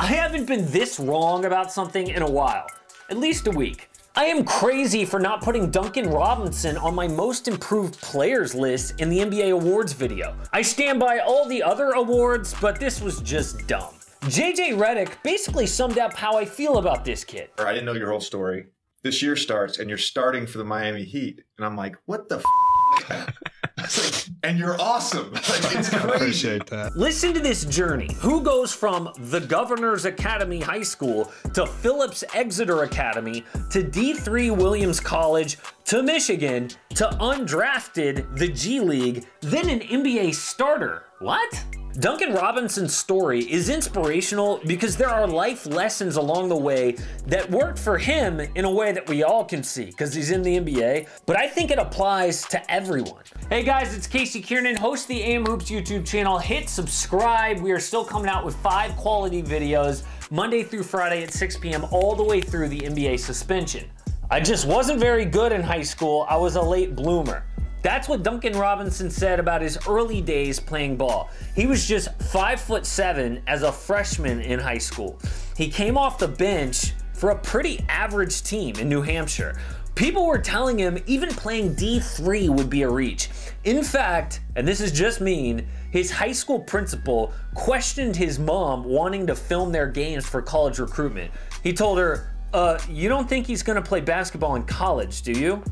I haven't been this wrong about something in a while, at least a week. I am crazy for not putting Duncan Robinson on my most improved players list in the NBA awards video. I stand by all the other awards, but this was just dumb. JJ Redick basically summed up how I feel about this kid. I didn't know your whole story. This year starts and you're starting for the Miami Heat. And I'm like, what the f? like, and you're awesome. Like, it's crazy. Appreciate that. Listen to this journey. Who goes from the Governor's Academy High School to Phillips Exeter Academy to D3 Williams College to Michigan to undrafted the G League, then an NBA starter. What? Duncan Robinson's story is inspirational because there are life lessons along the way that worked for him in a way that we all can see because he's in the NBA, but I think it applies to everyone. Hey guys, it's Casey Keirnan, host the AM Hoops YouTube channel. Hit subscribe. We are still coming out with five quality videos Monday through Friday at 6 p.m. all the way through the NBA suspension. I just wasn't very good in high school. I was a late bloomer. That's what Duncan Robinson said about his early days playing ball. He was just five foot seven as a freshman in high school. He came off the bench for a pretty average team in New Hampshire. People were telling him even playing D3 would be a reach. In fact, and this is just mean, his high school principal questioned his mom wanting to film their games for college recruitment. He told her, uh, you don't think he's gonna play basketball in college, do you?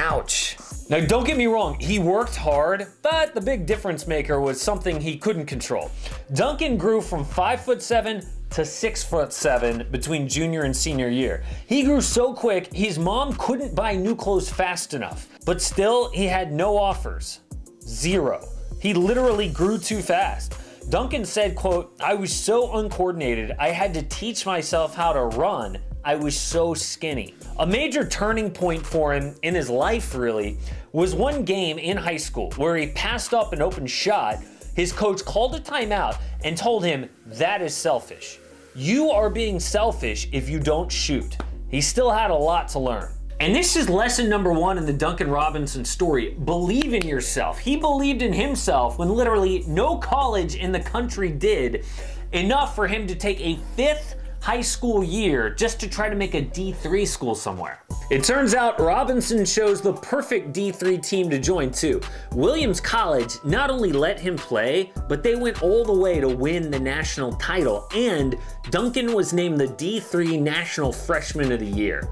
Ouch. Now, don't get me wrong, he worked hard, but the big difference maker was something he couldn't control. Duncan grew from five foot seven to six foot seven between junior and senior year. He grew so quick, his mom couldn't buy new clothes fast enough, but still, he had no offers. Zero. He literally grew too fast. Duncan said, quote, I was so uncoordinated, I had to teach myself how to run. I was so skinny. A major turning point for him in his life, really, was one game in high school where he passed up an open shot. His coach called a timeout and told him, That is selfish. You are being selfish if you don't shoot. He still had a lot to learn. And this is lesson number one in the Duncan Robinson story. Believe in yourself. He believed in himself when literally no college in the country did, enough for him to take a fifth high school year just to try to make a D3 school somewhere. It turns out Robinson chose the perfect D3 team to join too. Williams College not only let him play, but they went all the way to win the national title, and Duncan was named the D3 National Freshman of the Year.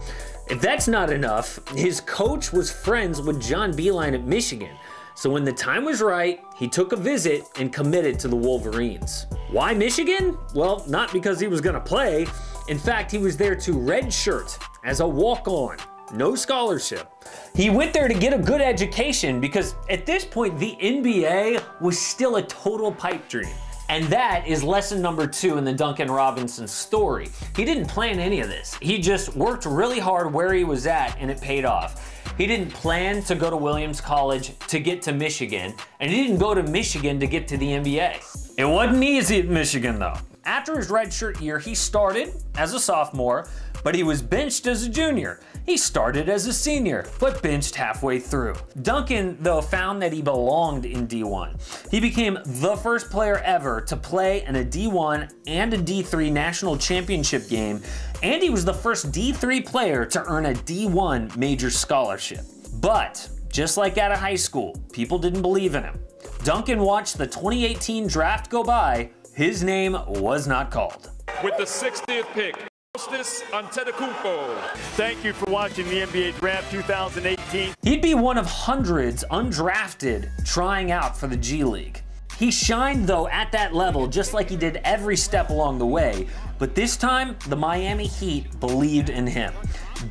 If that's not enough, his coach was friends with John Beilein at Michigan. So when the time was right, he took a visit and committed to the Wolverines. Why Michigan? Well, not because he was gonna play. In fact, he was there to redshirt as a walk-on, no scholarship. He went there to get a good education because at this point, the NBA was still a total pipe dream. And that is lesson number two in the Duncan Robinson story. He didn't plan any of this. He just worked really hard where he was at and it paid off. He didn't plan to go to Williams College to get to Michigan, and he didn't go to Michigan to get to the NBA. It wasn't easy at Michigan though. After his redshirt year, he started as a sophomore, but he was benched as a junior. He started as a senior, but benched halfway through. Duncan, though, found that he belonged in D1. He became the first player ever to play in a D1 and a D3 national championship game, and he was the first D3 player to earn a D1 major scholarship. But, just like out of high school, people didn't believe in him. Duncan watched the 2018 draft go by, his name was not called. With the 60th pick, Kostas Antetokounmpo. Thank you for watching the NBA Draft 2018. He'd be one of hundreds undrafted trying out for the G League. He shined though at that level just like he did every step along the way, but this time the Miami Heat believed in him.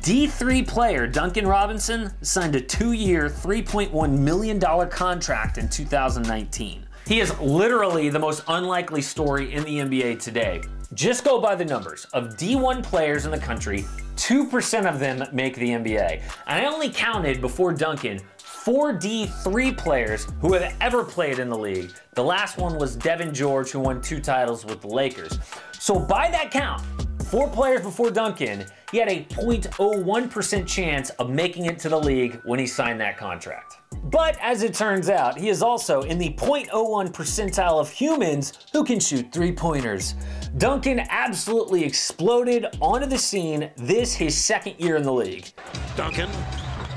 D3 player Duncan Robinson signed a two-year, $3.1 million contract in 2019. He is literally the most unlikely story in the NBA today. Just go by the numbers. Of D1 players in the country, 2% of them make the NBA. And I only counted before Duncan four D3 players who have ever played in the league. The last one was Devean George, who won two titles with the Lakers. So by that count, four players before Duncan, he had a 0.01% chance of making it to the league when he signed that contract. But as it turns out, he is also in the 0.01 percentile of humans who can shoot three pointers. Duncan absolutely exploded onto the scene this his second year in the league. Duncan,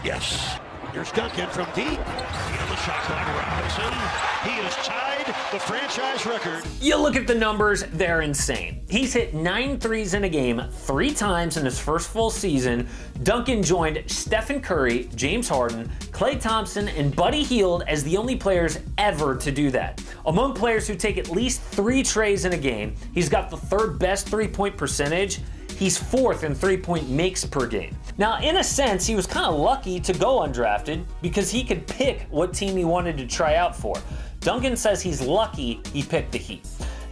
yes. Here's Duncan from deep. He has tied the franchise record. You look at the numbers, they're insane. He's hit nine threes in a game three times in his first full season. Duncan joined Stephen Curry, James Harden, Klay Thompson, and Buddy Hield as the only players ever to do that. Among players who take at least three treys in a game, he's got the third best three point percentage. He's fourth in three point makes per game. Now, in a sense, he was kind of lucky to go undrafted because he could pick what team he wanted to try out for. Duncan says he's lucky he picked the Heat.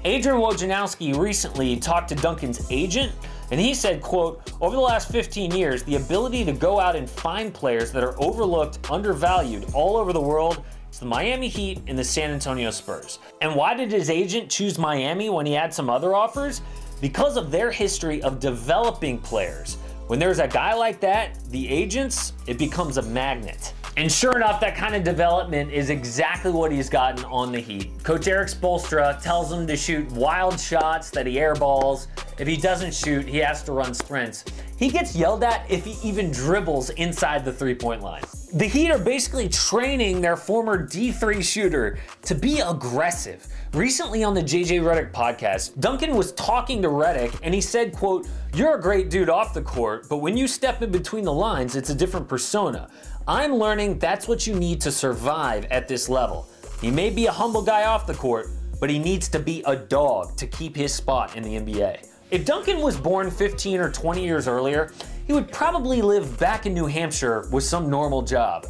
Adrian Wojnarowski recently talked to Duncan's agent, and he said, quote, over the last 15 years, the ability to go out and find players that are overlooked, undervalued all over the world it's the Miami Heat and the San Antonio Spurs. And why did his agent choose Miami when he had some other offers? Because of their history of developing players. When there's a guy like that, the agents, it becomes a magnet. And sure enough, that kind of development is exactly what he's gotten on the Heat. Coach Erik Spoelstra tells him to shoot wild shots that he airballs. If he doesn't shoot, he has to run sprints. He gets yelled at if he even dribbles inside the three-point line. The Heat are basically training their former D3 shooter to be aggressive. Recently on the JJ Redick podcast, Duncan was talking to Redick and he said, quote, you're a great dude off the court, but when you step in between the lines, it's a different persona. I'm learning that's what you need to survive at this level. He may be a humble guy off the court, but he needs to be a dog to keep his spot in the NBA. If Duncan was born 15 or 20 years earlier, he would probably live back in New Hampshire with some normal job.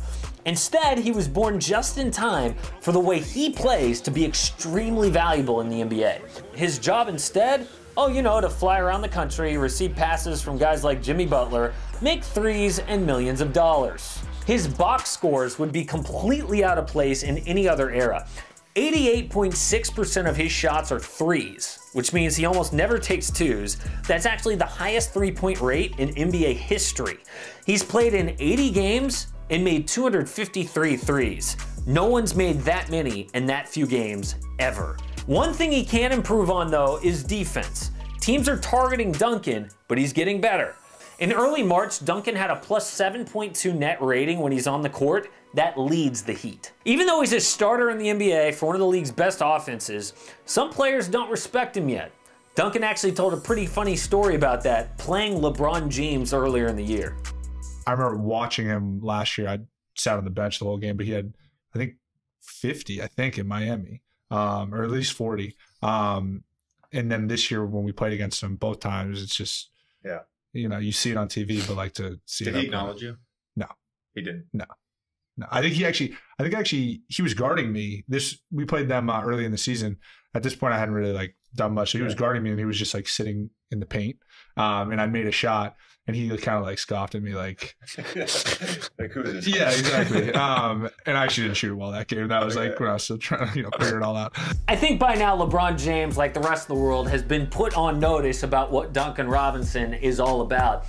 Instead, he was born just in time for the way he plays to be extremely valuable in the NBA. His job instead? Oh, you know, to fly around the country, receive passes from guys like Jimmy Butler, make threes and millions of dollars. His box scores would be completely out of place in any other era. 88.6% of his shots are threes, which means he almost never takes twos. That's actually the highest three point rate in NBA history. He's played in 80 games and made 253 threes. No one's made that many in that few games ever. One thing he can improve on though is defense. Teams are targeting Duncan, but he's getting better. In early March, Duncan had a plus 7.2 net rating when he's on the court. That leads the Heat. Even though he's a starter in the NBA for one of the league's best offenses, some players don't respect him yet. Duncan actually told a pretty funny story about that, playing LeBron James earlier in the year. I remember watching him last year. I sat on the bench the whole game, but he had, I think, 50, I think, in Miami, um, or at least 40. Um, and then this year when we played against him both times, it's just, Yeah. You know, you see it on TV, but like to see Did it. he acknowledge you? No. He didn't. No, I think he actually, I think actually he was guarding me. This we played them uh, early in the season. At this point, I hadn't really like done much. So he was guarding me, and he was just like sitting in the paint. Um, and I made a shot, and he kind of like scoffed at me, like, like who's this? "Yeah, exactly." um, and I actually didn't shoot well that game. That was like when I was still trying to you know figure it all out. I think by now LeBron James, like the rest of the world, has been put on notice about what Duncan Robinson is all about.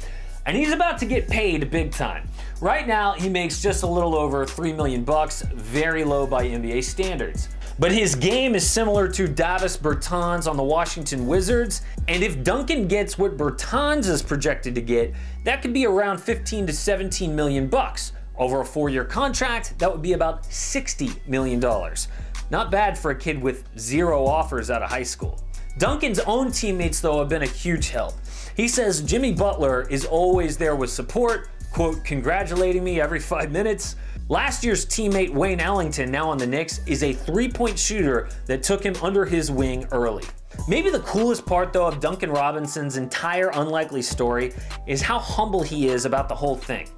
And he's about to get paid big time. Right now, he makes just a little over 3 million bucks, very low by NBA standards. But his game is similar to Davis Bertans on the Washington Wizards, and if Duncan gets what Bertans is projected to get, that could be around 15 to 17 million bucks. Over a four-year contract, that would be about 60 million dollars. Not bad for a kid with zero offers out of high school. Duncan's own teammates, though, have been a huge help. He says Jimmy Butler is always there with support, quote, congratulating me every five minutes. Last year's teammate Wayne Ellington, now on the Knicks, is a three point shooter that took him under his wing early. Maybe the coolest part, though, of Duncan Robinson's entire unlikely story is how humble he is about the whole thing.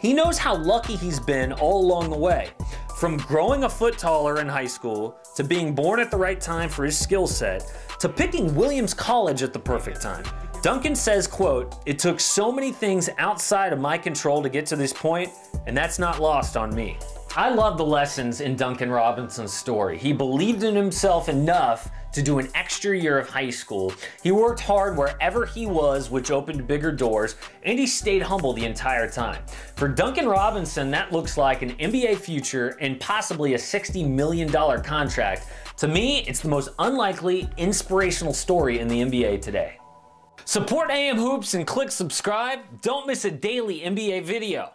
He knows how lucky he's been all along the way. From growing a foot taller in high school, to being born at the right time for his skill set, to picking Williams College at the perfect time. Duncan says, quote, it took so many things outside of my control to get to this point, and that's not lost on me. I love the lessons in Duncan Robinson's story. He believed in himself enough to do an extra year of high school. He worked hard wherever he was, which opened bigger doors, and he stayed humble the entire time. For Duncan Robinson, that looks like an NBA future and possibly a $60 million contract. To me, it's the most unlikely, inspirational story in the NBA today. Support AM Hoops and click subscribe. Don't miss a daily NBA video.